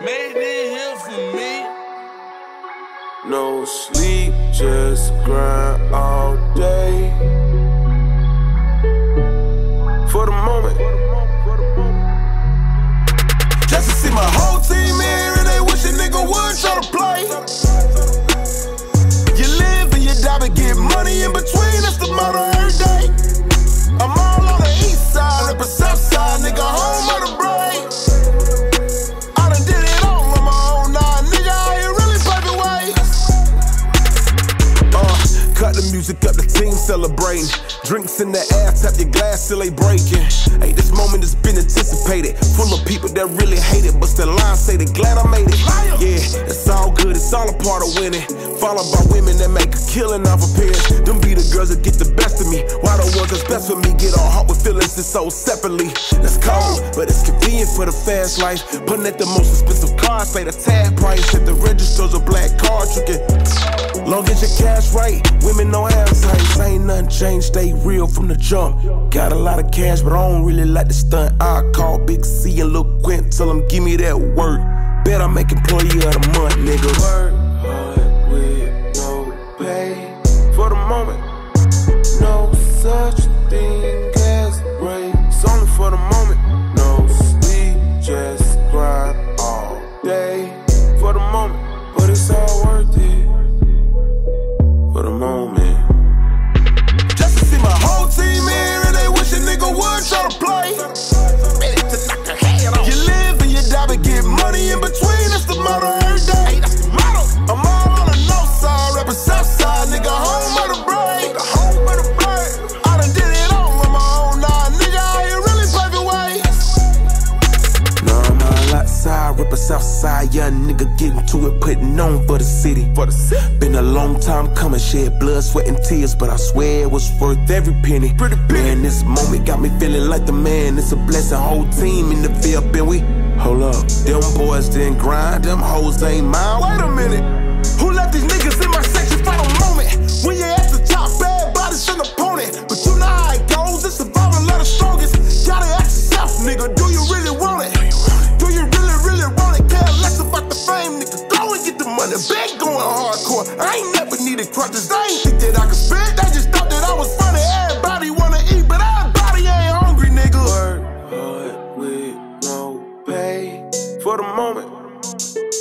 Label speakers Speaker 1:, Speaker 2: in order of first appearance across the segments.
Speaker 1: made it here for me. No sleep, just grind all day. Music up, the team celebrating. Drinks in the air, tap your glass till they breaking. Hey, this moment has been anticipated. Full of people that really hate it, but still line say they glad I made it. Yeah, it's all good, it's all a part of winning. Followed by women that make a killing off appearance. Them be the girls that get the best of me. Why the ones that's best for me get all hot with feelings and so separately. That's cold, but it's convenient for the fast life. Putting at the most expensive cars, say the tag price. At the registers of black you can. Long as your cash right, women no appetites. Ain't nothing changed, stay real from the jump. Got a lot of cash, but I don't really like the stunt. I call Big C and Lil Quint, tell them give me that work. Bet I make employee of the month, nigga. Rip a south side, young nigga getting to it, putting on for the city. For the city. Been a long time coming, shed blood, sweat, and tears, but I swear it was worth every penny. Pretty Man, this moment got me feeling like the man. It's a blessing, whole team in the field, been we. Hold up, them boys didn't grind, them hoes ain't mine. Wait a minute, who let these niggas in my Been going hardcore. I ain't never needed crutches. They ain't think that I could spit. They just thought that I was funny. Everybody wanna eat, but everybody ain't hungry, nigga. Work hard with no pay for the moment.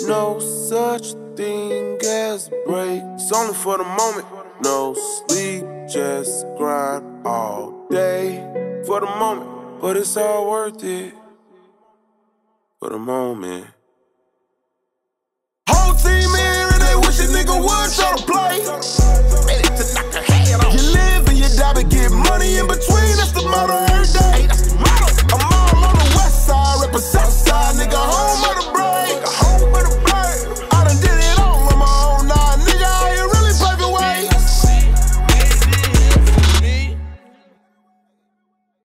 Speaker 1: No such thing as break. It's only for the moment. No sleep, just grind all day for the moment. But it's all worth it for the moment. Hollywood show to play. To knock head off. You live and you die, but get money.